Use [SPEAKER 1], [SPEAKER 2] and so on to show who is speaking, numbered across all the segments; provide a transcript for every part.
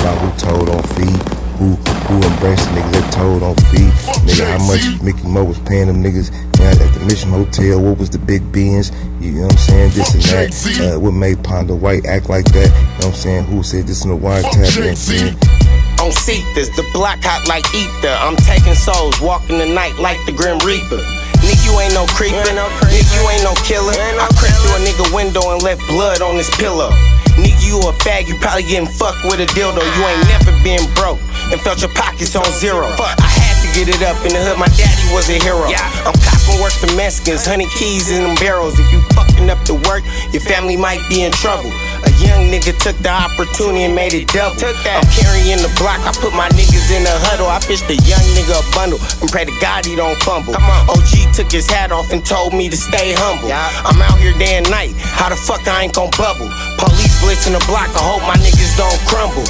[SPEAKER 1] about who told on feed, who who embraced the niggas that told on feed. Nigga, how much Mickey Mo was paying them niggas at the Mission Hotel, what was the big beans, you know what I'm saying, this and that. Uh, what made Apondo White act like that, you know what I'm saying, who said this in the wire tap, you know what I'm.
[SPEAKER 2] On Cephas, the block hot like ether. I'm taking souls, walking the night like the Grim Reaper. Nigga, you ain't no creeper. Nigga, you ain't no killer. I crept through a nigga window and left blood on his pillow. Nigga, you a fag, you probably getting fucked with a dildo. You ain't never been broke and felt your pockets on zero. I had to get it up in the hood, my daddy was a hero. I'm copping work for Mexicans, honey keys in them barrels. If you fucking up the work, your family might be in trouble. A young nigga took the opportunity and made it double. I'm carrying the block, I put my niggas in a huddle. I fished a young nigga a bundle and pray to God he don't fumble. OG took his hat off and told me to stay humble. I'm out here day and night, how the fuck I ain't gon' bubble? Police blitzing the block, I hope my niggas don't crumble.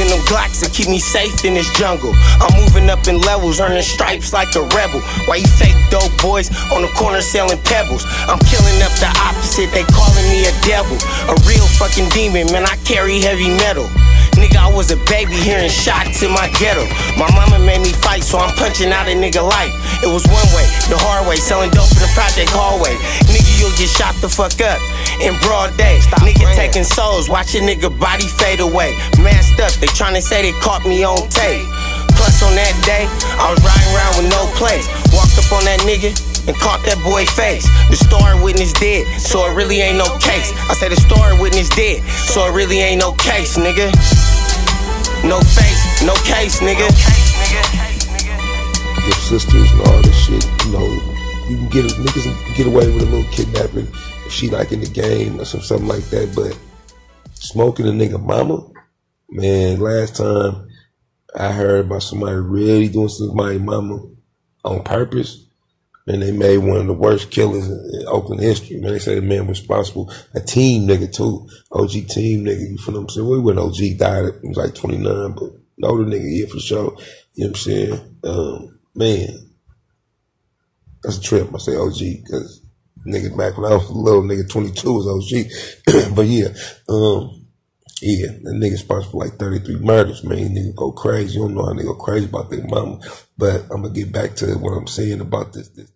[SPEAKER 2] In them Glocks to keep me safe in this jungle. I'm moving up in levels, earning stripes like a rebel. Why you fake dope boys on the corner selling pebbles? I'm killing up the opposite, they calling me a devil. A real fucking demon, man, I carry heavy metal. Nigga, I was a baby hearing shots in my ghetto. My mama made me fight, so I'm punching out a nigga life. It was one way, the hard way, selling dope in the project hallway. Nigga, you'll get shot the fuck up in broad day. Stop nigga taking souls, watch a nigga body fade away. Masked up, they tryna say they caught me on tape. Plus on that day, I was riding around with no place. Walked up on that nigga and caught that boy face. The star witness dead, so it really ain't no case. I said the star witness dead, so it really ain't no case, nigga. No face, no case, nigga.
[SPEAKER 3] Your sisters and all this shit, you know, you can get niggas can get away with a little kidnapping if she like in the game or some something like that. But smoking a nigga mama, man. Last time I heard about somebody really doing somebody mama on purpose, and they made one of the worst killers in Oakland history. Man, they say the man responsible, a team nigga too, OG team nigga. You feel what I'm saying? We when OG died, it was like 29, but older nigga, yeah, for sure. You know what I'm saying? Um, man, that's a trip. I say OG because nigga back when I was a little nigga, 22 was OG. but yeah, um, yeah, that nigga responsible for like 33 murders, man. Nigga go crazy. You don't know how nigga go crazy about their mama. But I'm gonna get back to what I'm saying about this. this